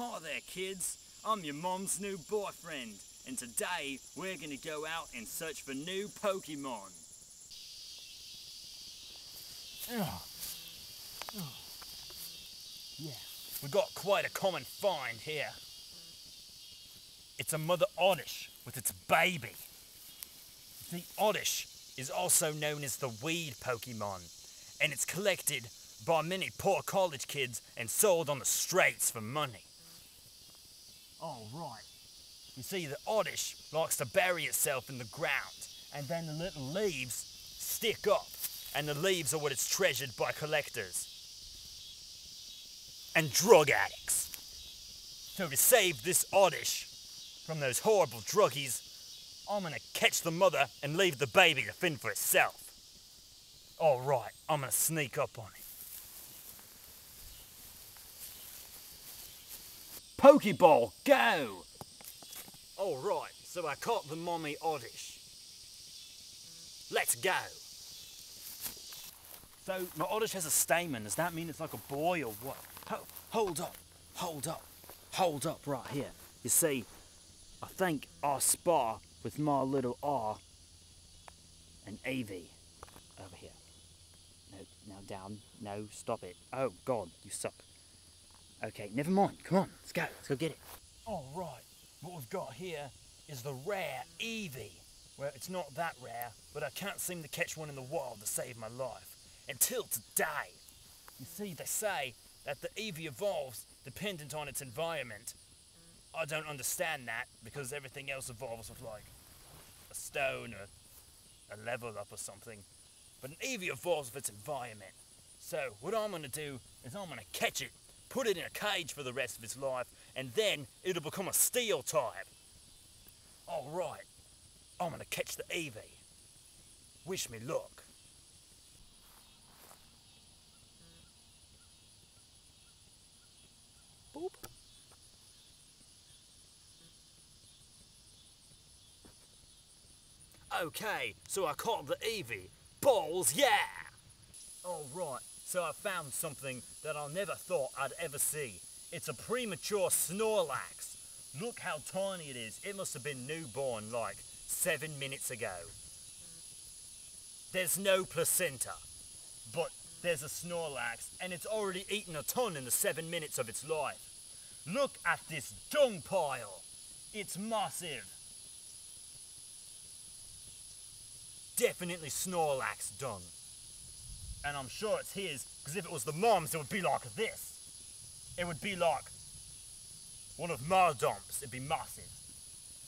Hi there, kids. I'm your mom's new boyfriend, and today we're gonna go out and search for new Pokemon. Yeah, we got quite a common find here. It's a mother oddish with its baby. The oddish is also known as the weed Pokemon, and it's collected by many poor college kids and sold on the streets for money. Oh, right. You see, the oddish likes to bury itself in the ground, and then the little leaves stick up, and the leaves are what is treasured by collectors and drug addicts. So to save this oddish from those horrible druggies, I'm gonna catch the mother and leave the baby to fend for itself. All right, I'm gonna sneak up on it. Pokeball, go! All right, so I caught the mommy oddish. Let's go. So my oddish has a stamen. Does that mean it's like a boy or what? Ho- hold up, hold up, hold up right here. You see, I think I spar with my little R and AV over here. No, now down. No, stop it. Oh God, you suck. Okay, never mind. Come on, let's go. Let's go get it. All right. What we've got here is the rare Eevee. Well, it's not that rare, but I can't seem to catch one in the wild to save my life. Until today. You see, they say that the Eevee evolves dependent on its environment. I don't understand that because everything else evolves with like a stone or a level up or something. But an Eevee evolves with its environment. So what I'm gonna do is I'm gonna catch it, put it in a cage for the rest of its life, and then it'll become a steel type. Alright, I'm gonna catch the Eevee. Wish me luck. Boop. Okay, so I caught the Eevee. Balls, yeah! Alright, so I found something that I never thought I'd ever see. It's a premature Snorlax. Look how tiny it is. It must have been newborn like seven minutes ago. There's no placenta, but there's a Snorlax, and it's already eaten a ton in the seven minutes of its life. Look at this dung pile. It's massive. Definitely Snorlax dung. And I'm sure it's his, because if it was the mom's, it would be like this. It would be like one of my dumps. It'd be massive.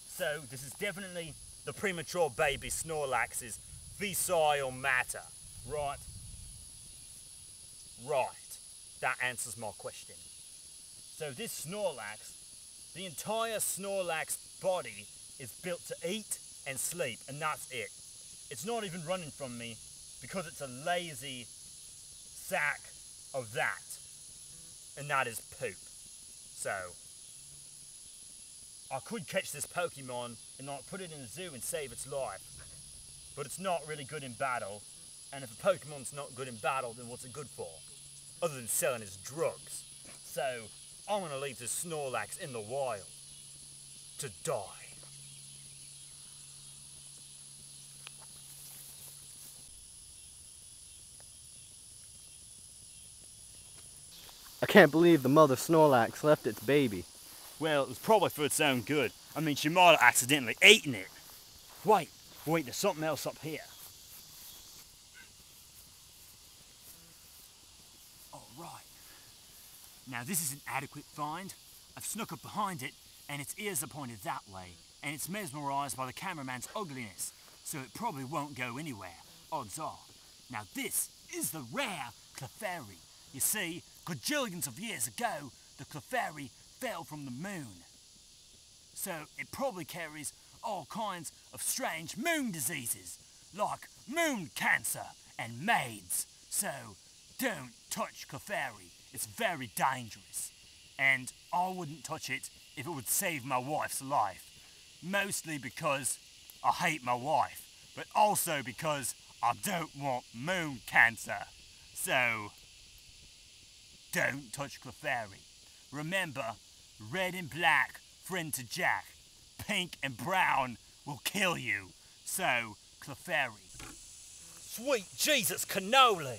So this is definitely the premature baby Snorlax's fissile matter. Right? Right. That answers my question. So this Snorlax, the entire Snorlax body is built to eat and sleep, and that's it. It's not even running from me because it's a lazy sack of that. And that is poop. So, I could catch this Pokemon and like put it in a zoo and save its life. But it's not really good in battle. And if a Pokemon's not good in battle, then what's it good for? Other than selling its drugs. So, I'm gonna leave this Snorlax in the wild. To die. I can't believe the mother Snorlax left its baby. Well, it was probably for its own good. I mean, she might have accidentally eaten it. Wait, wait, there's something else up here. All right. Now, this is an adequate find. I've snuck up behind it, and its ears are pointed that way, and it's mesmerised by the cameraman's ugliness, so it probably won't go anywhere. Odds are. Now, this is the rare Clefairy. You see, gajillions of years ago, the Clefairy fell from the moon. So it probably carries all kinds of strange moon diseases, like moon cancer and maids. So don't touch Clefairy. It's very dangerous. And I wouldn't touch it if it would save my wife's life. Mostly because I hate my wife, but also because I don't want moon cancer. So don't touch Clefairy. Remember, Red and black, friend to Jack. Pink and brown will kill you. So, Clefairy. Sweet Jesus cannoli!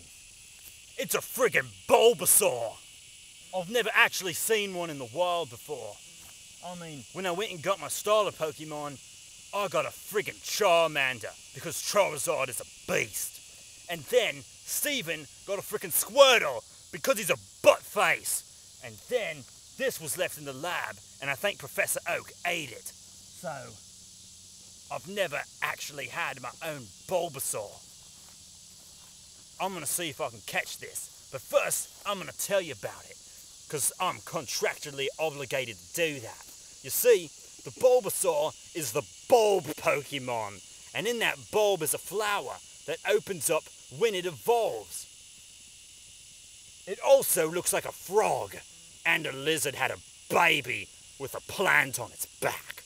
It's a friggin' Bulbasaur! I've never actually seen one in the wild before. I mean, when I went and got my starter Pokemon, I got a friggin' Charmander because Charizard is a beast. And then Steven got a frickin' Squirtle because he's a butt face. And then this was left in the lab, and I think Professor Oak ate it. So, I've never actually had my own Bulbasaur. I'm gonna see if I can catch this, but first, I'm gonna tell you about it, because I'm contractually obligated to do that. You see, the Bulbasaur is the bulb Pokemon, and in that bulb is a flower that opens up when it evolves. It also looks like a frog, and a lizard had a baby with a plant on its back.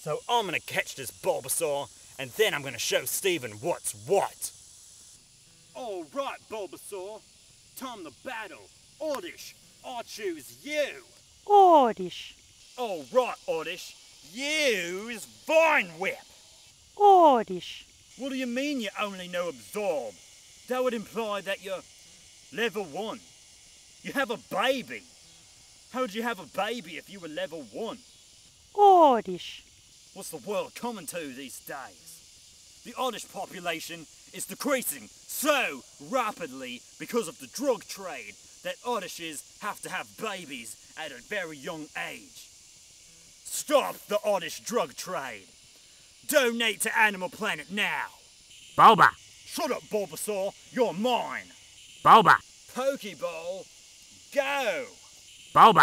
So I'm gonna catch this Bulbasaur, and then I'm gonna show Steven what's what. All right, Bulbasaur, time to battle. Oddish, I choose you. Oddish, All right, Oddish, you is Vine Whip. Oddish, What do you mean you only know absorb? That would imply that you're level one. You have a baby. How would you have a baby if you were level one? Oddish, What's the world coming to these days? The Oddish population is decreasing so rapidly because of the drug trade that Oddishes have to have babies at a very young age. Stop the Oddish drug trade. Donate to Animal Planet now. Bulba! Shut up, Bulbasaur. You're mine. Bulba! Pokeball, go. Bulba!